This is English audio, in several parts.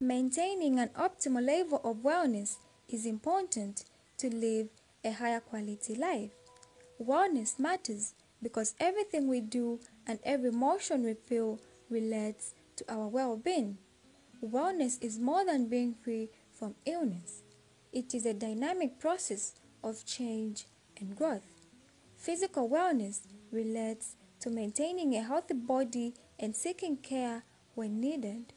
Maintaining an optimal level of wellness is important to live a higher quality life. Wellness matters because everything we do and every emotion we feel relates to our well-being. Wellness is more than being free from illness. It is a dynamic process of change and growth. Physical wellness relates to maintaining a healthy body and seeking care when needed.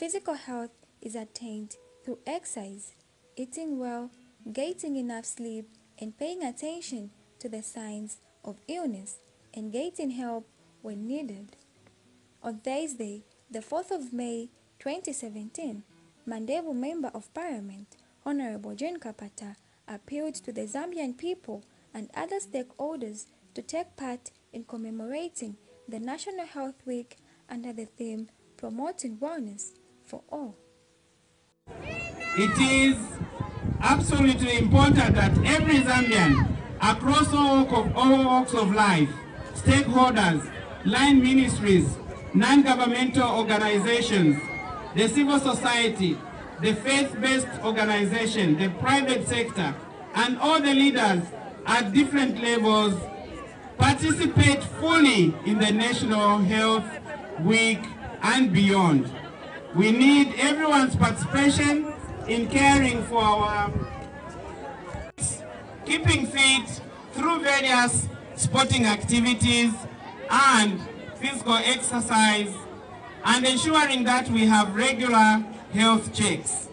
Physical health is attained through exercise, eating well, getting enough sleep, and paying attention to the signs of illness and getting help when needed. On Thursday, the 4th of May 2017, Mandevu Member of Parliament, Honorable Jane Kapata, appealed to the Zambian people and other stakeholders to take part in commemorating the National Health Week under the theme Promoting Wellness for All. It is absolutely important that every Zambian across all all walks of life, stakeholders, line ministries, non-governmental organizations, the civil society, the faith-based organization, the private sector, and all the leaders at different levels participate fully in the National Health Week and beyond. We need everyone's participation in caring for our keeping fit through various sporting activities and physical exercise and ensuring that we have regular health checks.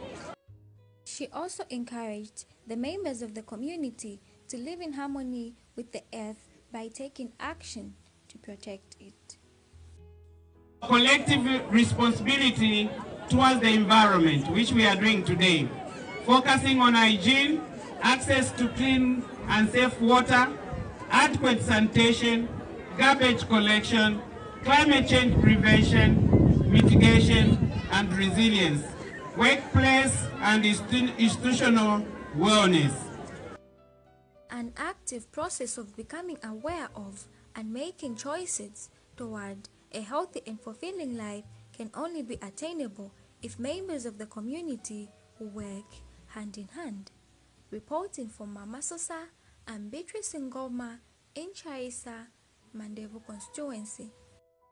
She also encouraged the members of the community to live in harmony with the earth by taking action to protect it. Collective responsibility towards the environment, which we are doing today, focusing on hygiene, access to clean and safe water, adequate sanitation, garbage collection, climate change prevention, mitigation, and resilience, workplace and institutional wellness. An active process of becoming aware of and making choices toward a healthy and fulfilling life can only be attainable if members of the community work hand in hand. Reporting from Mama Sosa and Beatrice Ngoma in Chaisa, Mandevu constituency.